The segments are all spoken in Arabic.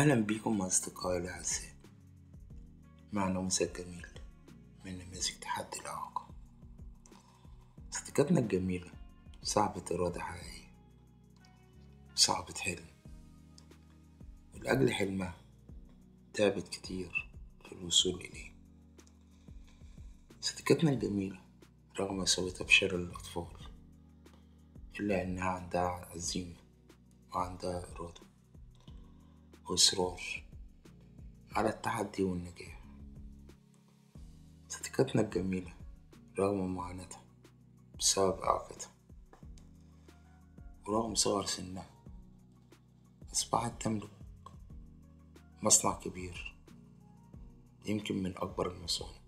بكم أصدقائي الأعزاء معنا مساء جميل من نماذج تحدي الإعاقة صديقتنا الجميلة صاحبة إرادة حقيقية صاحبة حلم. ولأجل حلمها تعبت كتير في الوصول إليه. صديقتنا الجميلة رغم إصابتها بشلل الأطفال إلا إنها عندها عزيمة وعندها إرادة. وإصرار على التحدي والنجاح. صديقتنا الجميلة رغم معاناتها بسبب إعاقتها ورغم صغر سنها أصبحت تملك مصنع كبير يمكن من أكبر المصانع.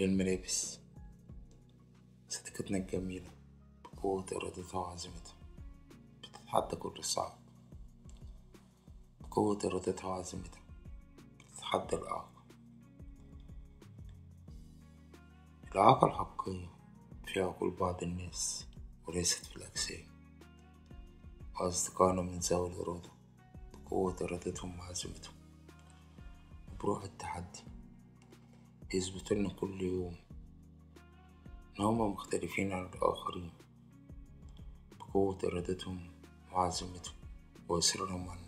للملابس صديقتنا الجميلة بقوة إرادتها وعزيمتها بتتحدى كل صعب. بقوة إرادتها وعزيمتها بتتحدى الإعاقة. الإعاقة الحقيقية في عقول بعض الناس وليست في الأجسام. وأصدقائنا من ذوي الإرادة بقوة إرادتهم وعزيمتهم وبروح التحدي. يثبتولنا كل يوم إن هما مختلفين عن الآخرين بقوة إرادتهم وعزيمتهم وإصرارهم على